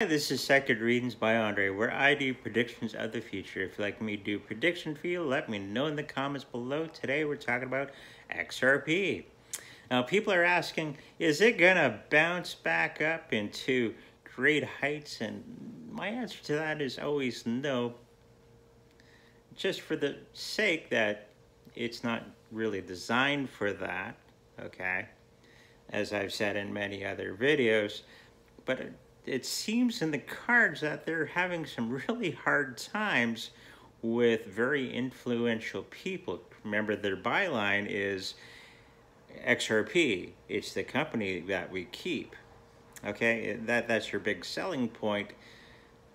Hi, this is Psychic Readings by Andre, where I do predictions of the future. If you'd like me to do prediction for you, let me know in the comments below. Today we're talking about XRP. Now, people are asking, is it going to bounce back up into great heights? And my answer to that is always no. Just for the sake that it's not really designed for that, okay? As I've said in many other videos. But it seems in the cards that they're having some really hard times with very influential people. Remember, their byline is XRP. It's the company that we keep. Okay, that that's your big selling point.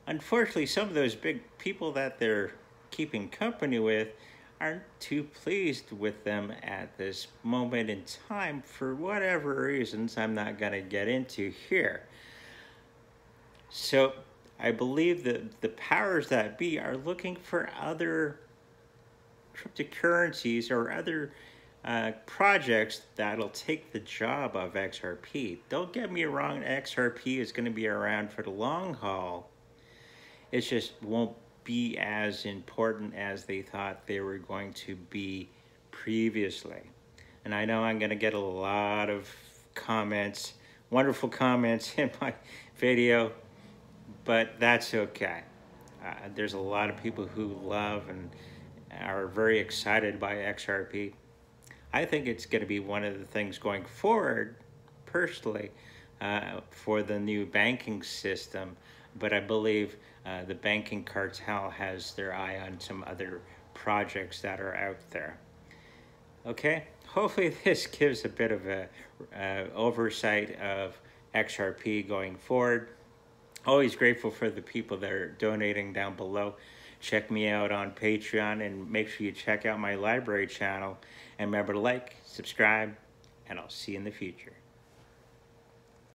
Unfortunately, some of those big people that they're keeping company with aren't too pleased with them at this moment in time for whatever reasons I'm not going to get into here. So I believe that the powers that be are looking for other cryptocurrencies or other uh, projects that'll take the job of XRP. Don't get me wrong, XRP is going to be around for the long haul. It just won't be as important as they thought they were going to be previously. And I know I'm going to get a lot of comments, wonderful comments in my video but that's okay. Uh, there's a lot of people who love and are very excited by XRP. I think it's going to be one of the things going forward, personally, uh, for the new banking system. But I believe uh, the banking cartel has their eye on some other projects that are out there. Okay, hopefully this gives a bit of a uh, oversight of XRP going forward. Always grateful for the people that are donating down below. Check me out on Patreon and make sure you check out my library channel. And remember to like, subscribe, and I'll see you in the future.